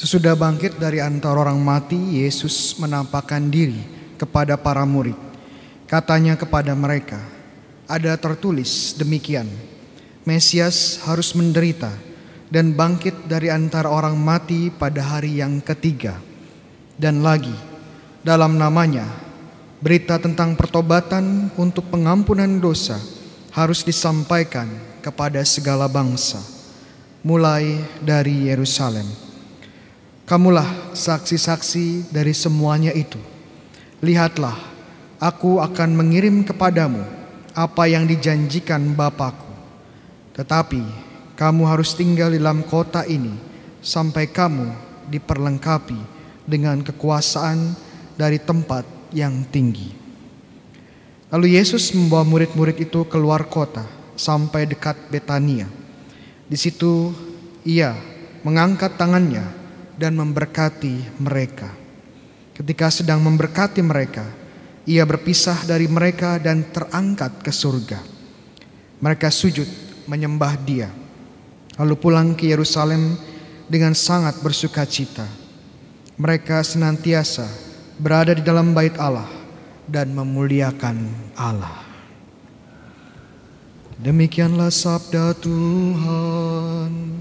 Sesudah bangkit dari antara orang mati, Yesus menampakkan diri kepada para murid. Katanya kepada mereka, ada tertulis demikian, Mesias harus menderita dan bangkit dari antara orang mati pada hari yang ketiga. Dan lagi, dalam namanya, berita tentang pertobatan untuk pengampunan dosa harus disampaikan kepada segala bangsa, mulai dari Yerusalem. Kamulah saksi-saksi dari semuanya itu. Lihatlah, aku akan mengirim kepadamu apa yang dijanjikan Bapakku. Tetapi kamu harus tinggal di dalam kota ini sampai kamu diperlengkapi dengan kekuasaan dari tempat yang tinggi. Lalu Yesus membawa murid-murid itu keluar kota sampai dekat Betania. Di situ ia mengangkat tangannya dan memberkati mereka. Ketika sedang memberkati mereka, ia berpisah dari mereka dan terangkat ke surga. Mereka sujud menyembah Dia, lalu pulang ke Yerusalem dengan sangat bersuka cita. Mereka senantiasa berada di dalam bait Allah dan memuliakan Allah. Demikianlah sabda Tuhan.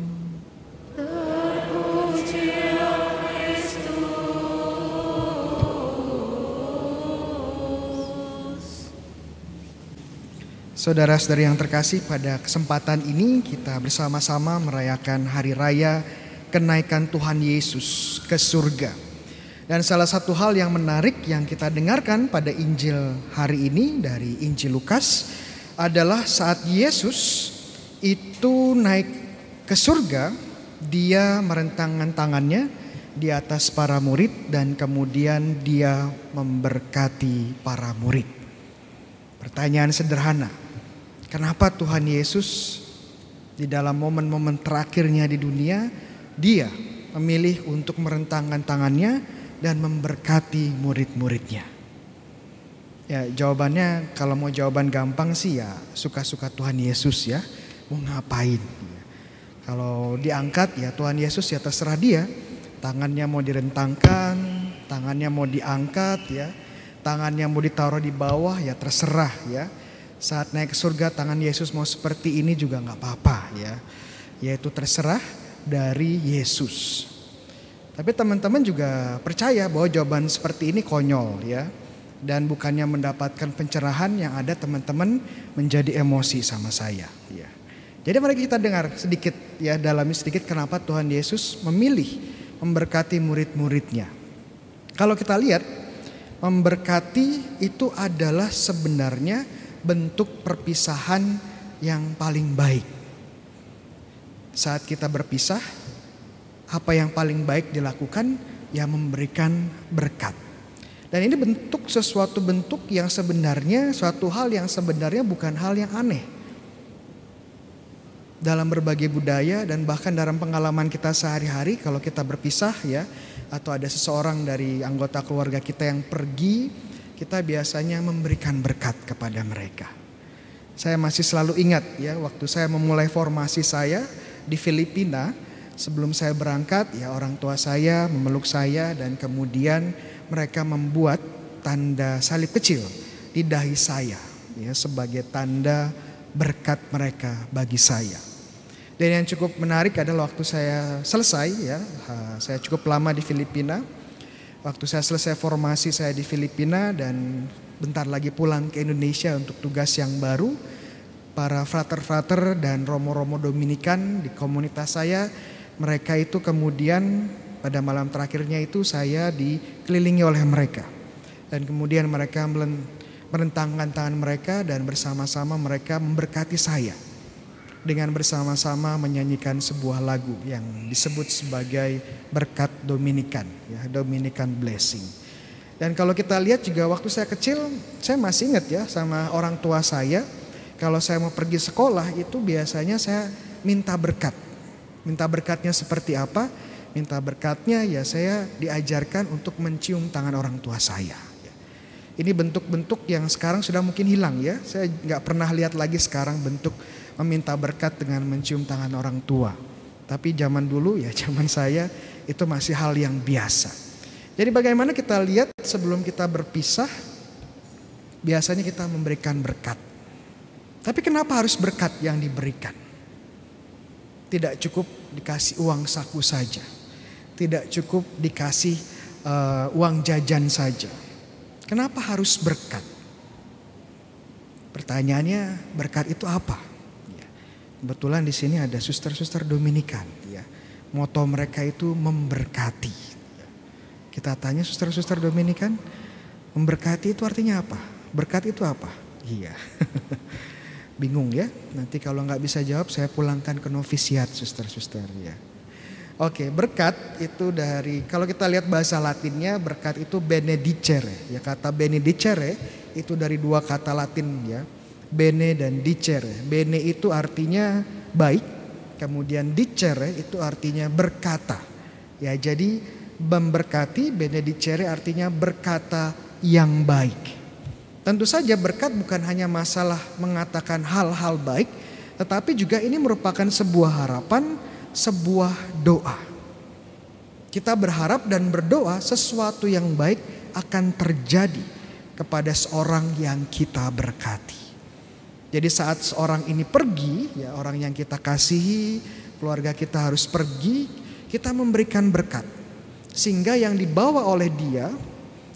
Saudara-saudari yang terkasih, pada kesempatan ini kita bersama-sama merayakan hari raya kenaikan Tuhan Yesus ke surga. Dan salah satu hal yang menarik yang kita dengarkan pada Injil hari ini dari Injil Lukas adalah saat Yesus itu naik ke surga, dia merentangkan tangannya di atas para murid dan kemudian dia memberkati para murid. Pertanyaan sederhana, Kenapa Tuhan Yesus di dalam momen-momen terakhirnya di dunia, dia memilih untuk merentangkan tangannya dan memberkati murid-muridnya. Ya jawabannya kalau mau jawaban gampang sih ya suka-suka Tuhan Yesus ya. Mau ngapain. Kalau diangkat ya Tuhan Yesus ya terserah dia. Tangannya mau direntangkan, tangannya mau diangkat ya. Tangannya mau ditaruh di bawah ya terserah ya saat naik ke surga tangan Yesus mau seperti ini juga nggak apa-apa ya. Yaitu terserah dari Yesus. Tapi teman-teman juga percaya bahwa jawaban seperti ini konyol ya. Dan bukannya mendapatkan pencerahan yang ada teman-teman menjadi emosi sama saya ya. Jadi mari kita dengar sedikit ya dalami sedikit kenapa Tuhan Yesus memilih memberkati murid-muridnya. Kalau kita lihat memberkati itu adalah sebenarnya bentuk perpisahan yang paling baik. Saat kita berpisah, apa yang paling baik dilakukan? Ya memberikan berkat. Dan ini bentuk sesuatu bentuk yang sebenarnya suatu hal yang sebenarnya bukan hal yang aneh. Dalam berbagai budaya dan bahkan dalam pengalaman kita sehari-hari kalau kita berpisah ya atau ada seseorang dari anggota keluarga kita yang pergi kita biasanya memberikan berkat kepada mereka. Saya masih selalu ingat ya waktu saya memulai formasi saya di Filipina sebelum saya berangkat ya orang tua saya memeluk saya dan kemudian mereka membuat tanda salib kecil di dahi saya ya sebagai tanda berkat mereka bagi saya. Dan yang cukup menarik adalah waktu saya selesai ya, saya cukup lama di Filipina Waktu saya selesai formasi saya di Filipina dan bentar lagi pulang ke Indonesia untuk tugas yang baru. Para frater-frater dan romo-romo Dominikan di komunitas saya, mereka itu kemudian pada malam terakhirnya itu saya dikelilingi oleh mereka. Dan kemudian mereka merentangkan tangan mereka dan bersama-sama mereka memberkati saya dengan bersama-sama menyanyikan sebuah lagu yang disebut sebagai berkat Dominikan, ya Dominican Blessing. Dan kalau kita lihat juga waktu saya kecil, saya masih ingat ya sama orang tua saya, kalau saya mau pergi sekolah itu biasanya saya minta berkat. Minta berkatnya seperti apa? Minta berkatnya ya saya diajarkan untuk mencium tangan orang tua saya. Ini bentuk-bentuk yang sekarang sudah mungkin hilang ya. Saya nggak pernah lihat lagi sekarang bentuk meminta berkat dengan mencium tangan orang tua. Tapi zaman dulu ya zaman saya itu masih hal yang biasa. Jadi bagaimana kita lihat sebelum kita berpisah biasanya kita memberikan berkat. Tapi kenapa harus berkat yang diberikan? Tidak cukup dikasih uang saku saja. Tidak cukup dikasih uh, uang jajan saja. Kenapa harus berkat? Pertanyaannya berkat itu apa? Kebetulan di sini ada suster-suster Dominikan. Ya. Moto mereka itu memberkati. Kita tanya suster-suster Dominikan, memberkati itu artinya apa? Berkat itu apa? Iya. Bingung ya? Nanti kalau nggak bisa jawab saya pulangkan ke novisiat suster-suster ya. Oke, berkat itu dari kalau kita lihat bahasa Latinnya berkat itu benedicere. Ya kata benedicere itu dari dua kata Latin ya. Bene dan dicere. Bene itu artinya baik, kemudian dicere itu artinya berkata. Ya, jadi memberkati benedicere artinya berkata yang baik. Tentu saja berkat bukan hanya masalah mengatakan hal-hal baik, tetapi juga ini merupakan sebuah harapan sebuah doa. Kita berharap dan berdoa sesuatu yang baik akan terjadi kepada seorang yang kita berkati. Jadi saat seorang ini pergi, ya orang yang kita kasihi, keluarga kita harus pergi, kita memberikan berkat. Sehingga yang dibawa oleh dia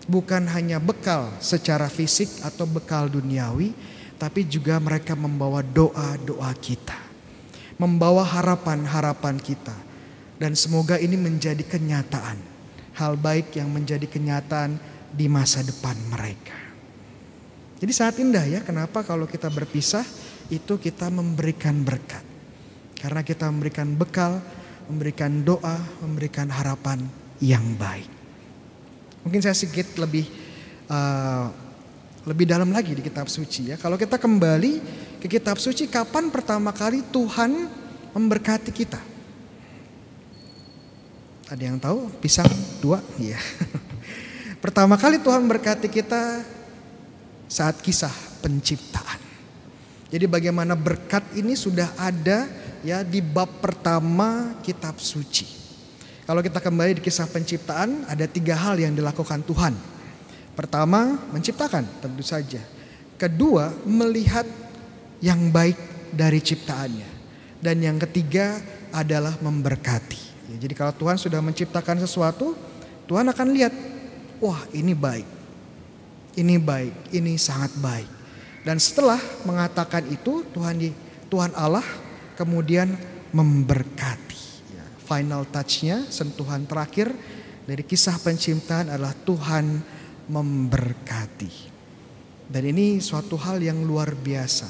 bukan hanya bekal secara fisik atau bekal duniawi, tapi juga mereka membawa doa-doa kita membawa harapan-harapan kita. Dan semoga ini menjadi kenyataan. Hal baik yang menjadi kenyataan di masa depan mereka. Jadi saat indah ya, kenapa kalau kita berpisah itu kita memberikan berkat. Karena kita memberikan bekal, memberikan doa, memberikan harapan yang baik. Mungkin saya sedikit lebih uh, lebih dalam lagi di kitab suci ya. Kalau kita kembali ke kitab suci, kapan pertama kali Tuhan memberkati kita? Ada yang tahu? Pisang dua? Iya. pertama kali Tuhan memberkati kita saat kisah penciptaan. Jadi bagaimana berkat ini sudah ada ya di bab pertama kitab suci. Kalau kita kembali di kisah penciptaan ada tiga hal yang dilakukan Tuhan Pertama, menciptakan tentu saja. Kedua, melihat yang baik dari ciptaannya. Dan yang ketiga adalah memberkati. Ya, jadi kalau Tuhan sudah menciptakan sesuatu, Tuhan akan lihat, wah ini baik. Ini baik, ini sangat baik. Dan setelah mengatakan itu, Tuhan Tuhan Allah kemudian memberkati. Ya, final touchnya, sentuhan terakhir dari kisah penciptaan adalah Tuhan memberkati. Dan ini suatu hal yang luar biasa.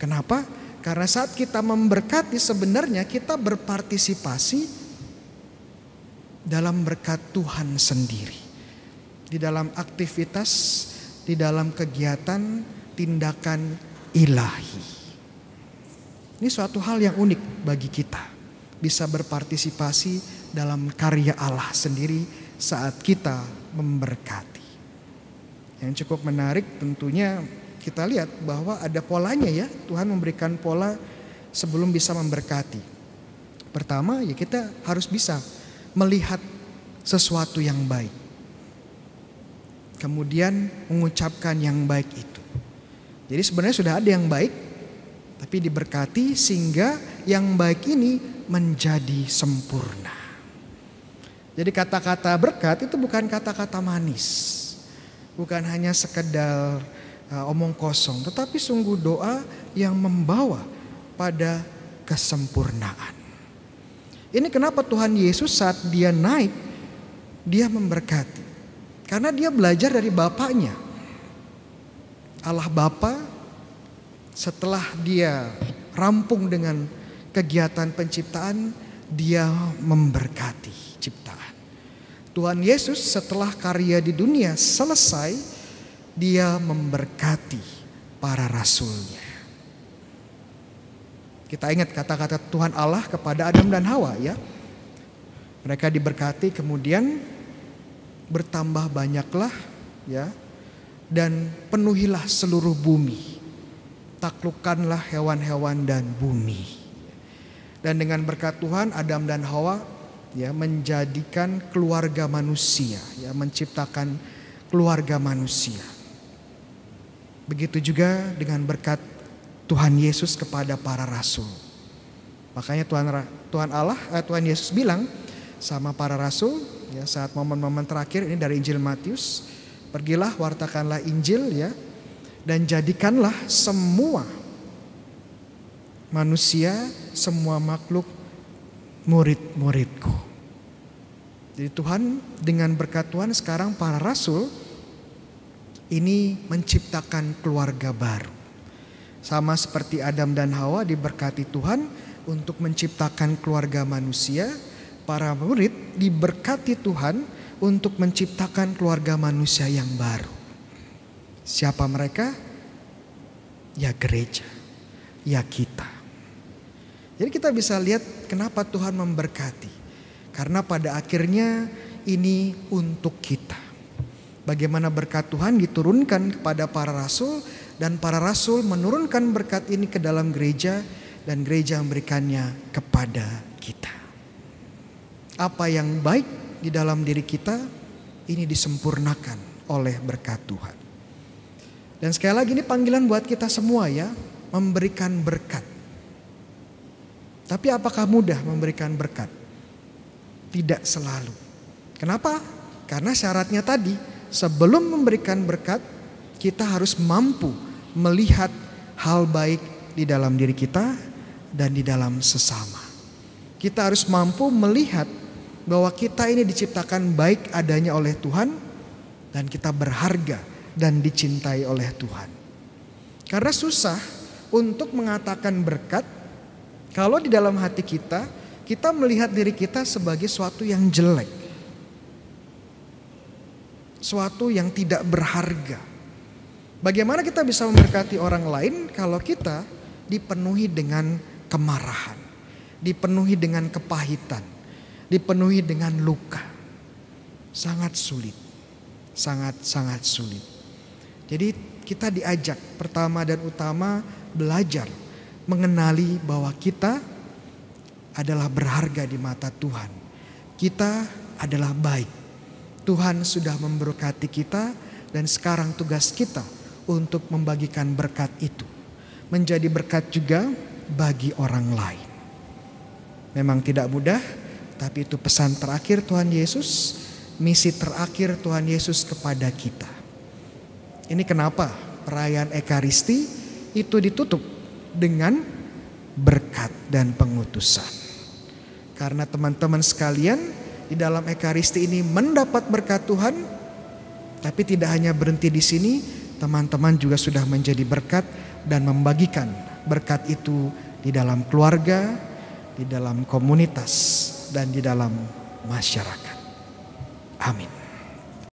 Kenapa? Karena saat kita memberkati sebenarnya kita berpartisipasi dalam berkat Tuhan sendiri. Di dalam aktivitas, di dalam kegiatan, tindakan ilahi. Ini suatu hal yang unik bagi kita. Bisa berpartisipasi dalam karya Allah sendiri saat kita memberkati. Yang cukup menarik tentunya kita lihat bahwa ada polanya ya. Tuhan memberikan pola sebelum bisa memberkati. Pertama ya kita harus bisa melihat sesuatu yang baik. Kemudian mengucapkan yang baik itu. Jadi sebenarnya sudah ada yang baik tapi diberkati sehingga yang baik ini menjadi sempurna. Jadi kata-kata berkat itu bukan kata-kata manis bukan hanya sekedar uh, omong kosong, tetapi sungguh doa yang membawa pada kesempurnaan. Ini kenapa Tuhan Yesus saat dia naik, dia memberkati. Karena dia belajar dari Bapaknya. Allah Bapa setelah dia rampung dengan kegiatan penciptaan, dia memberkati ciptaan. Tuhan Yesus setelah karya di dunia selesai, dia memberkati para rasulnya. Kita ingat kata-kata Tuhan Allah kepada Adam dan Hawa ya. Mereka diberkati kemudian bertambah banyaklah ya dan penuhilah seluruh bumi. Taklukkanlah hewan-hewan dan bumi. Dan dengan berkat Tuhan Adam dan Hawa ya menjadikan keluarga manusia, ya menciptakan keluarga manusia. Begitu juga dengan berkat Tuhan Yesus kepada para rasul. Makanya Tuhan Tuhan Allah eh, Tuhan Yesus bilang sama para rasul ya saat momen-momen terakhir ini dari Injil Matius, pergilah wartakanlah Injil ya dan jadikanlah semua manusia, semua makhluk murid-muridku. Jadi Tuhan dengan berkat Tuhan sekarang para rasul ini menciptakan keluarga baru. Sama seperti Adam dan Hawa diberkati Tuhan untuk menciptakan keluarga manusia, para murid diberkati Tuhan untuk menciptakan keluarga manusia yang baru. Siapa mereka? Ya gereja, ya kita. Jadi kita bisa lihat kenapa Tuhan memberkati. Karena pada akhirnya ini untuk kita. Bagaimana berkat Tuhan diturunkan kepada para rasul dan para rasul menurunkan berkat ini ke dalam gereja dan gereja memberikannya kepada kita. Apa yang baik di dalam diri kita ini disempurnakan oleh berkat Tuhan. Dan sekali lagi ini panggilan buat kita semua ya, memberikan berkat. Tapi apakah mudah memberikan berkat? Tidak selalu. Kenapa? Karena syaratnya tadi, sebelum memberikan berkat, kita harus mampu melihat hal baik di dalam diri kita dan di dalam sesama. Kita harus mampu melihat bahwa kita ini diciptakan baik adanya oleh Tuhan dan kita berharga dan dicintai oleh Tuhan. Karena susah untuk mengatakan berkat kalau di dalam hati kita, kita melihat diri kita sebagai suatu yang jelek. Suatu yang tidak berharga. Bagaimana kita bisa memberkati orang lain kalau kita dipenuhi dengan kemarahan, dipenuhi dengan kepahitan, dipenuhi dengan luka. Sangat sulit. Sangat-sangat sulit. Jadi kita diajak pertama dan utama belajar mengenali bahwa kita adalah berharga di mata Tuhan. Kita adalah baik. Tuhan sudah memberkati kita dan sekarang tugas kita untuk membagikan berkat itu. Menjadi berkat juga bagi orang lain. Memang tidak mudah, tapi itu pesan terakhir Tuhan Yesus, misi terakhir Tuhan Yesus kepada kita. Ini kenapa perayaan Ekaristi itu ditutup dengan berkat dan pengutusan. Karena teman-teman sekalian di dalam Ekaristi ini mendapat berkat Tuhan, tapi tidak hanya berhenti di sini, teman-teman juga sudah menjadi berkat dan membagikan berkat itu di dalam keluarga, di dalam komunitas, dan di dalam masyarakat. Amin.